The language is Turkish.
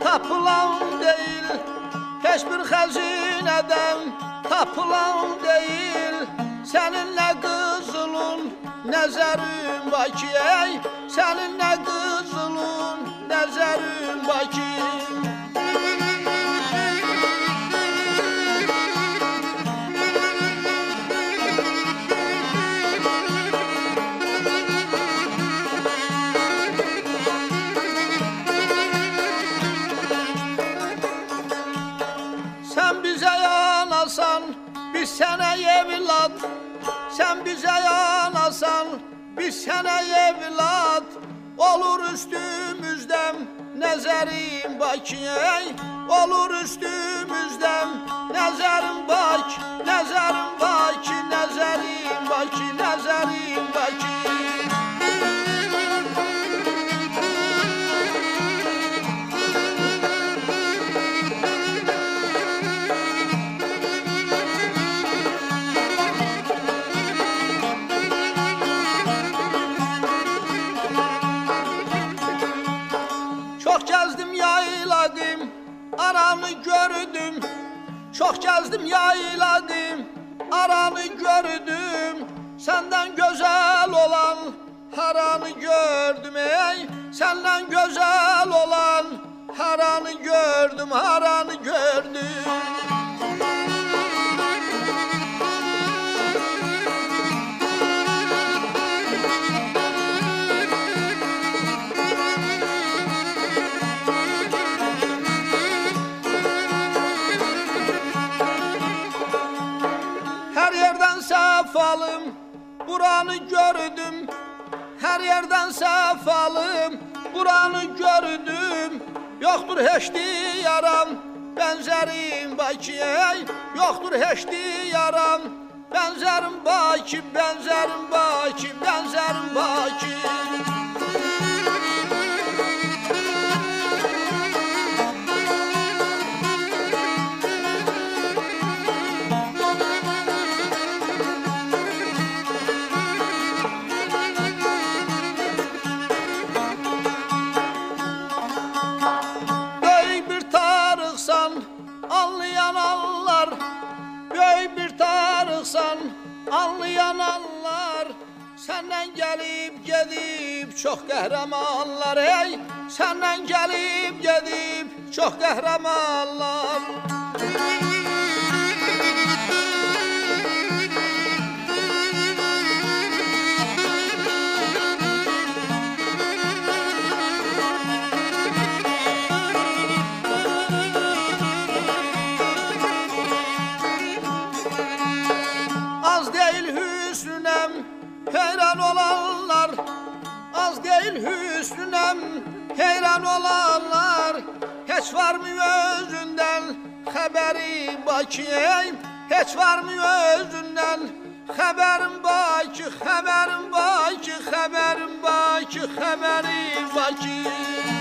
tapılan değil Hiçbir hazineden tapılan değil. Seninle kızılın nezerim baki ey Seninle kızılın nezerim baki Sen biz sana evlat Sen bize yanasan. Biz sana evlat Olur üstümüzden nezerin bakiye. Olur üstümüzden nezerin bak Nezerin baki aranı gördüm. Çok gezdim yayladım, aranı gördüm. Senden güzel olan haranı gördüm ey. Senden güzel olan haranı gördüm, haranı gördüm. buranı gördüm Hər yerdən səfalım buranı gördüm Yoxdur heç diyaram bənzərim Bakıya Yoxdur heç diyaram bənzərim Bakı, bənzərim Bakı, bənzərim tarıksan anlayan anlar. Böyük bir tarıksan anlayan anlar. Senden gelip gedip çok qəhrəmanlar ey Senden gelip gedip çok qəhrəmanlar değil hüsnünem heyran olanlar. Hiç var mı özünden haberi ey Hiç var mı özünden haberim baki Haberim baki, haberim baki, haberim baki